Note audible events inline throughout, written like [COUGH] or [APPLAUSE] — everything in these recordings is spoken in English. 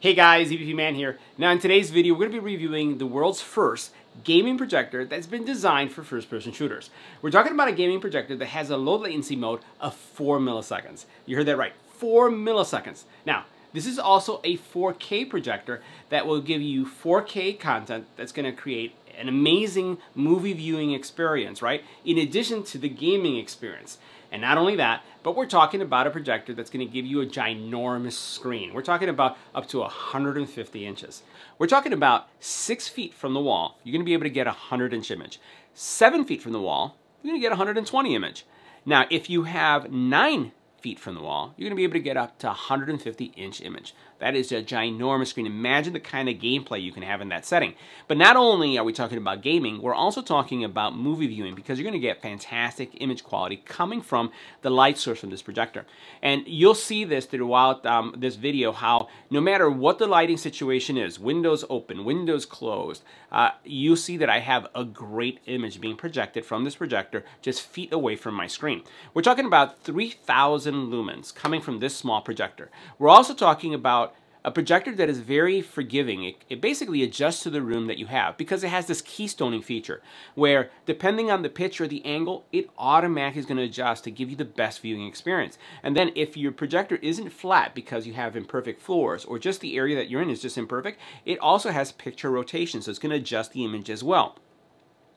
Hey guys, EBP Man here. Now in today's video, we're going to be reviewing the world's first gaming projector that's been designed for first-person shooters. We're talking about a gaming projector that has a low latency mode of 4 milliseconds. You heard that right, 4 milliseconds. Now, this is also a 4K projector that will give you 4K content that's going to create an amazing movie viewing experience, right? In addition to the gaming experience. And not only that, but we're talking about a projector that's going to give you a ginormous screen. We're talking about up to 150 inches. We're talking about six feet from the wall, you're going to be able to get a 100 inch image. Seven feet from the wall, you're to get a 120 image. Now, if you have nine feet from the wall, you're going to be able to get up to 150 inch image. That is a ginormous screen. Imagine the kind of gameplay you can have in that setting. But not only are we talking about gaming, we're also talking about movie viewing because you're going to get fantastic image quality coming from the light source from this projector. And you'll see this throughout um, this video how no matter what the lighting situation is, windows open, windows closed, uh, you'll see that I have a great image being projected from this projector just feet away from my screen. We're talking about 3,000 lumens coming from this small projector. We're also talking about a projector that is very forgiving. It, it, basically adjusts to the room that you have because it has this keystoning feature where depending on the pitch or the angle, it automatically is going to adjust to give you the best viewing experience. And then if your projector isn't flat because you have imperfect floors or just the area that you're in is just imperfect, it also has picture rotation, so it's going to adjust the image as well.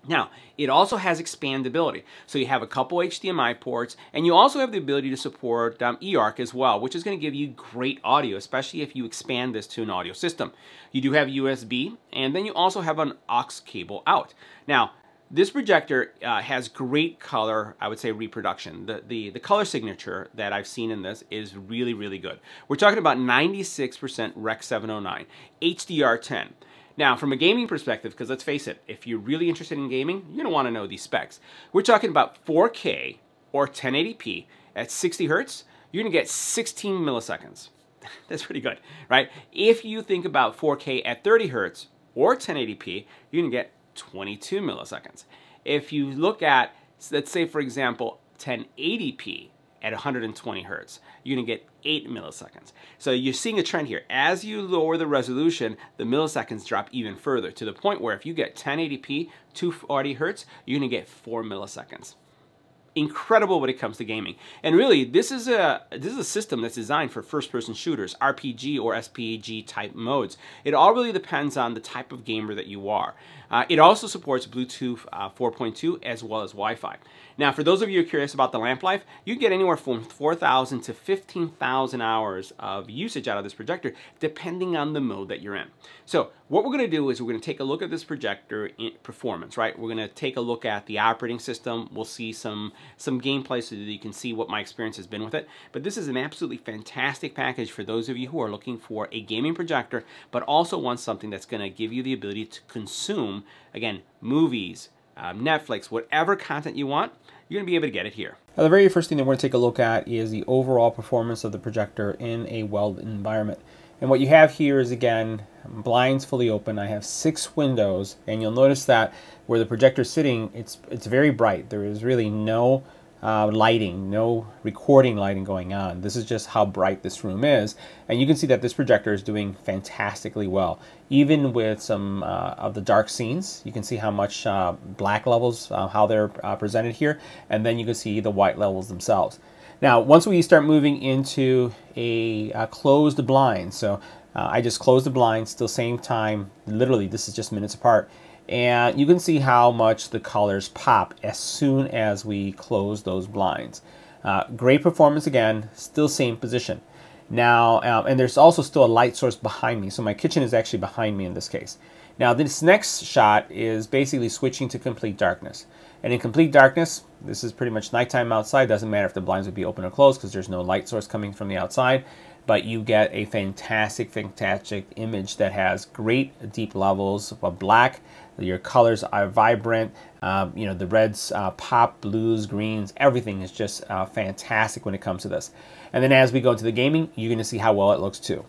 Now, it also has expandability. So you have a couple HDMI ports, and you also have the ability to support um, eARC as well, which is going to give you great audio, especially if you expand this to an audio system. You do have USB, and then you also have an aux cable out. Now, this projector uh, has great color, I would say, reproduction. The, the, the color signature that I've seen in this is really, really good. We're talking about 96% Rec 709, HDR10. Now, from a gaming perspective, because let's face it, if you're really interested in gaming, you're gonna wanna know these specs. We're talking about 4K or 1080p at 60 hertz, you're gonna get 16 milliseconds. [LAUGHS] That's pretty good, right? If you think about 4K at 30 hertz or 1080p, you're gonna get 22 milliseconds. If you look at, let's say for example, 1080p at 120 hertz. You're to get 8 milliseconds. So you're seeing a trend here. As you lower the resolution, the milliseconds drop even further to the point where if you get 1080p, 240 hertz, you're to get 4 milliseconds incredible when it comes to gaming. And really, this is a this is a system that's designed for first-person shooters, RPG or SPG type modes. It all really depends on the type of gamer that you are. Uh, it also supports Bluetooth uh, 4.2 as well as Wi-Fi. Now, for those of you who are curious about the lamp life, you get anywhere from 4,000 to 15,000 hours of usage out of this projector, depending on the mode that you're in. So what we're going to do is we're going to take a look at this projector performance, right? We're going to take a look at the operating system. We'll see some, some gameplay so that you can see what my experience has been with it. But this is an absolutely fantastic package for those of you who are looking for a gaming projector, but also want something that's going to give you the ability to consume, again, movies, um, Netflix, whatever content you want, you're going to be able to get it here. Now, the very first thing that we're going to take a look at is the overall performance of the projector in a weld environment. And what you have here is, again, blinds fully open. I have six windows, and you'll notice that where the projector is sitting, it's, it's very bright. There is really no uh, lighting, no recording lighting going on. This is just how bright this room is. And you can see that this projector is doing fantastically well. Even with some uh, of the dark scenes, you can see how much uh, black levels, uh, how they're uh, presented here. And then you can see the white levels themselves. Now, once we start moving into a, a closed blind, so uh, I just closed the blind, still same time, literally this is just minutes apart and you can see how much the colors pop as soon as we close those blinds. Uh, great performance again, still same position. Now, um, and there's also still a light source behind me, so my kitchen is actually behind me in this case. Now this next shot is basically switching to complete darkness. And in complete darkness, this is pretty much nighttime outside, doesn't matter if the blinds would be open or closed because there's no light source coming from the outside but you get a fantastic, fantastic image that has great deep levels of black. Your colors are vibrant. Um, you know, the reds uh, pop, blues, greens, everything is just uh, fantastic when it comes to this. And then as we go into the gaming, you're going to see how well it looks too.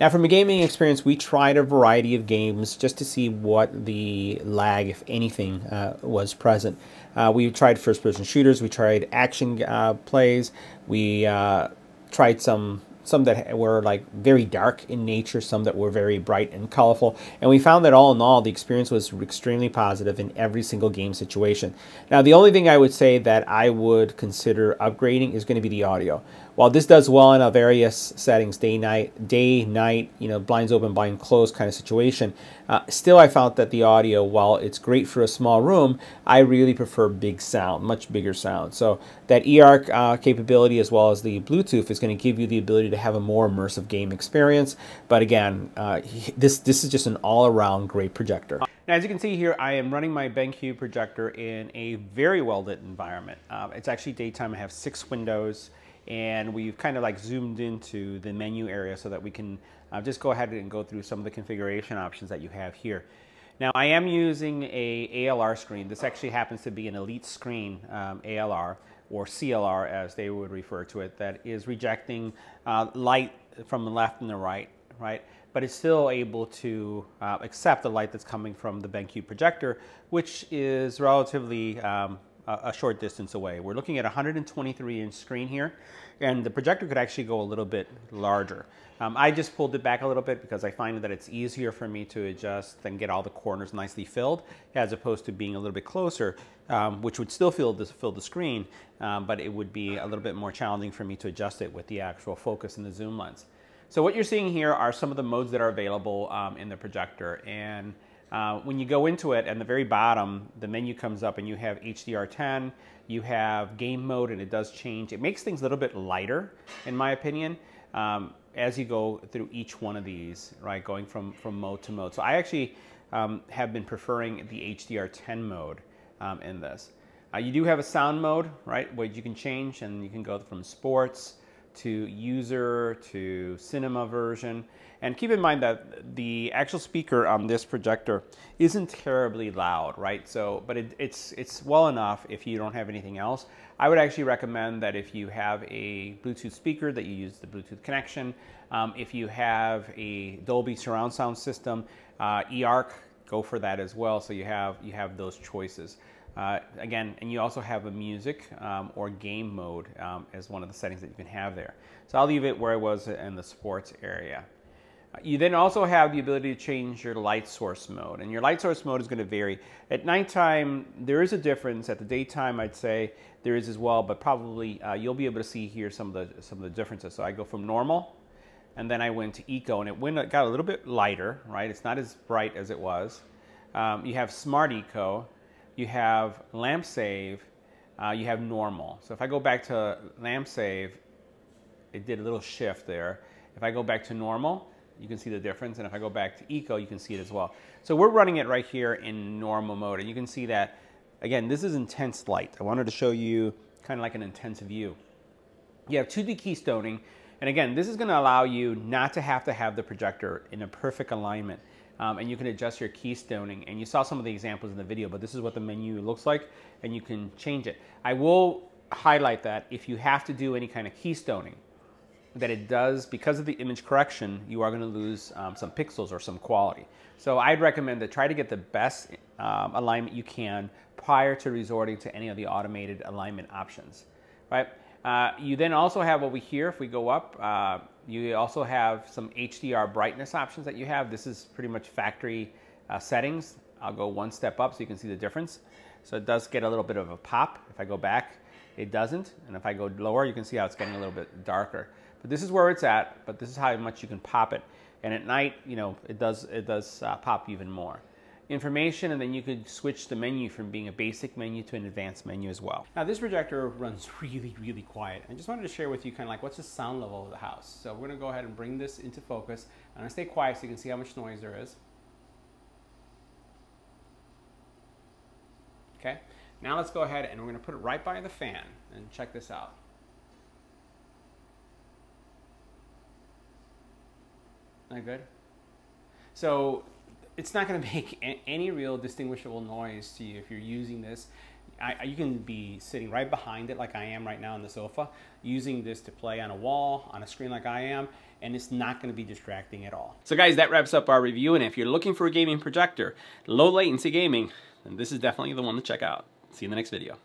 Now from a gaming experience, we tried a variety of games just to see what the lag, if anything, uh, was present. Uh, we tried first-person shooters, we tried action uh, plays, we uh, tried some some that were like very dark in nature, some that were very bright and colorful. And we found that all in all, the experience was extremely positive in every single game situation. Now, the only thing I would say that I would consider upgrading is going to be the audio. While this does well in a various settings, day, night, day, night, you know, blinds open, blind closed kind of situation, uh, still I found that the audio, while it's great for a small room, I really prefer big sound, much bigger sound. So that eARC uh, capability as well as the Bluetooth is going to give you the ability to have a more immersive game experience. But again, uh, [LAUGHS] this, this is just an all-around great projector. Now, as you can see here, I am running my BenQ projector in a very well-lit environment. Uh, it's actually daytime. I have six windows and we've kind of like zoomed into the menu area so that we can uh, just go ahead and go through some of the configuration options that you have here. Now I am using a ALR screen. This actually happens to be an Elite Screen um, ALR or CLR as they would refer to it that is rejecting uh, light from the left and the right, right? But it's still able to uh, accept the light that's coming from the BenQ projector, which is relatively um, a short distance away. We're looking at a 123 inch screen here and the projector could actually go a little bit larger. Um, I just pulled it back a little bit because I find that it's easier for me to adjust and get all the corners nicely filled as opposed to being a little bit closer, um, which would still fill, this, fill the screen, um, but it would be a little bit more challenging for me to adjust it with the actual focus and the zoom lens. So what you're seeing here are some of the modes that are available um, in the projector and uh, when you go into it, at the very bottom, the menu comes up and you have HDR10, you have game mode, and it does change. It makes things a little bit lighter, in my opinion, um, as you go through each one of these, right, going from, from mode to mode. So I actually um, have been preferring the HDR10 mode um, in this. Uh, you do have a sound mode, right, where you can change and you can go from sports to user to cinema version. And keep in mind that the actual speaker on this projector isn't terribly loud, right? So, but it, it's, it's well enough if you don't have anything else. I would actually recommend that if you have a Bluetooth speaker that you use the Bluetooth connection. Um, if you have a Dolby surround sound system, uh, eARC, go for that as well. So you have, you have those choices. Uh, again, and you also have a music um, or game mode um, as one of the settings that you can have there. So I'll leave it where I was in the sports area. You then also have the ability to change your light source mode, and your light source mode is going to vary. At nighttime, there is a difference. At the daytime, I'd say there is as well, but probably uh, you'll be able to see here some of the some of the differences. So I go from normal, and then I went to eco, and it went got a little bit lighter, right? It's not as bright as it was. Um, you have smart eco, you have lamp save, uh, you have normal. So if I go back to lamp save, it did a little shift there. If I go back to normal, you can see the difference. And if I go back to eco, you can see it as well. So we're running it right here in normal mode. And you can see that, again, this is intense light. I wanted to show you kind of like an intense view. You have 2D keystoning. And again, this is going to allow you not to have to have the projector in a perfect alignment um, and you can adjust your keystoning. And you saw some of the examples in the video, but this is what the menu looks like, and you can change it. I will highlight that if you have to do any kind of keystoning, that it does, because of the image correction, you are going to lose um, some pixels or some quality. So I'd recommend that try to get the best um, alignment you can prior to resorting to any of the automated alignment options, right? Uh, you then also have over here, if we go up, uh, you also have some HDR brightness options that you have. This is pretty much factory uh, settings. I'll go one step up so you can see the difference. So it does get a little bit of a pop. If I go back, it doesn't. And if I go lower, you can see how it's getting a little bit darker. But this is where it's at, but this is how much you can pop it. And at night, you know, it does, it does uh, pop even more information and then you could switch the menu from being a basic menu to an advanced menu as well. Now this projector runs really, really quiet. I just wanted to share with you kind of like what's the sound level of the house. So we're gonna go ahead and bring this into focus. And I'm gonna stay quiet so you can see how much noise there is. Okay, now let's go ahead and we're gonna put it right by the fan and check this out. That good? So it's not going [LAUGHS] to make any real distinguishable noise to you if you're using this. I, you can be sitting right behind it like I am right now on the sofa, using this to play on a wall, on a screen like I am, and it's not going to be distracting at all. So guys, that wraps up our review, and if you're looking for a gaming projector, low latency gaming, then this is definitely the one to check out. See you in the next video.